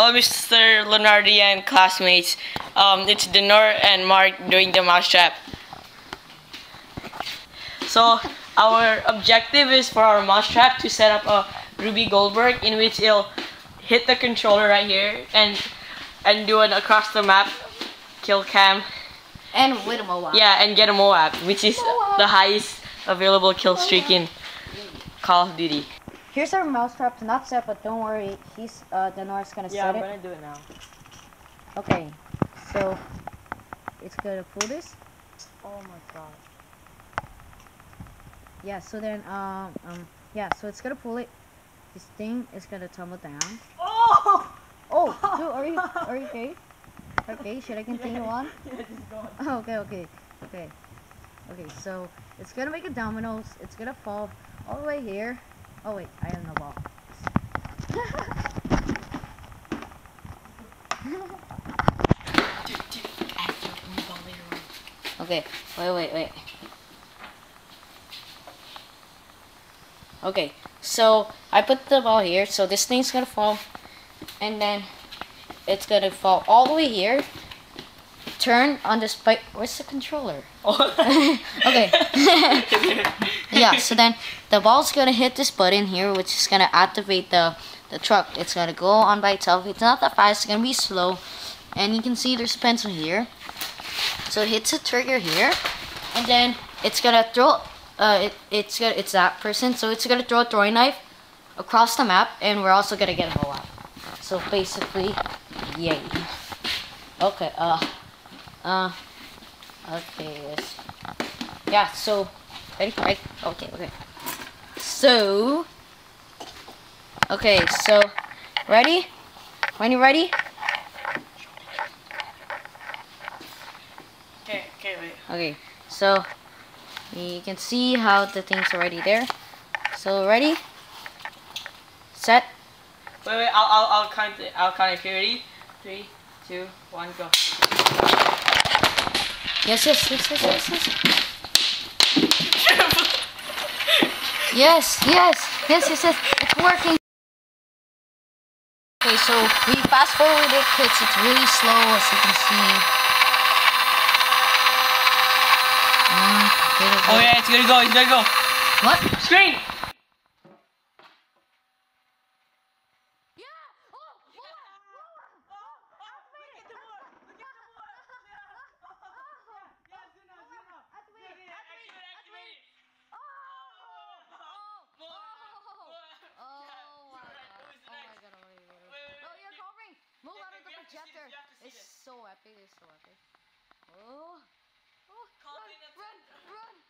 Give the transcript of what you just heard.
Hello, Mr. Leonardi and classmates. Um, it's Denor and Mark doing the mousetrap. So, our objective is for our mousetrap to set up a Rube Goldberg in which it'll hit the controller right here and and do an across the map kill cam. And with a Moab. Yeah, and get a Moab, which is Moab. the highest available kill streak in Call of Duty. Here's our mousetrap. To not set, but don't worry. He's uh, Denor's gonna set it. Yeah, I'm gonna do it now. Okay, so it's gonna pull this. Oh my god. Yeah. So then um um yeah. So it's gonna pull it. This thing is gonna tumble down. Oh! Oh, dude, are you are you okay? Okay, should I continue on? Oh, okay, okay, okay, okay. So it's gonna make a dominoes. It's gonna fall all the way here. Oh wait, I have no ball. Okay, wait, wait, wait. Okay, so I put the ball here, so this thing's gonna fall, and then it's gonna fall all the way here. Turn on the spike. Where's the controller? okay. yeah, so then the ball's gonna hit this button here, which is gonna activate the the truck. It's gonna go on by itself. It's not that fast. It's gonna be slow, and you can see there's a pencil here. So it hits a trigger here, and then it's gonna throw. Uh, it, it's gonna it's that person. So it's gonna throw a throwing knife across the map, and we're also gonna get a bow out. So basically, yay. Okay. Uh. Uh. Okay. Yes. Yeah. So ready? Right. Okay. Okay. So. Okay. So ready? When you ready? Okay, okay, wait. Okay, so you can see how the thing's are already there. So ready, set. Wait, wait, I'll, I'll, I'll count it. I'll count it. Okay, ready? Three, two, one, go. Yes, yes, yes, yes, yes, yes. Yes, yes, yes, yes, yes. It's working. Okay, so we fast forward it because it's really slow, as you can see. Mm. Oh yeah, it's gonna go, it's gonna go. What? Screen! so. Oh! Oh! Run, run, run!